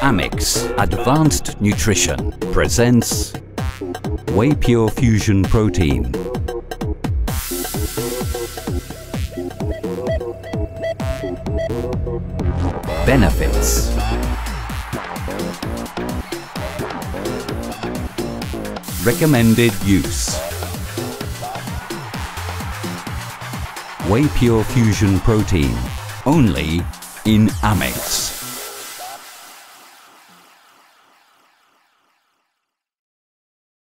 Amix Advanced Nutrition presents Whey Pure Fusion Protein. Benefits Recommended use Whey Pure Fusion Protein only in Amix.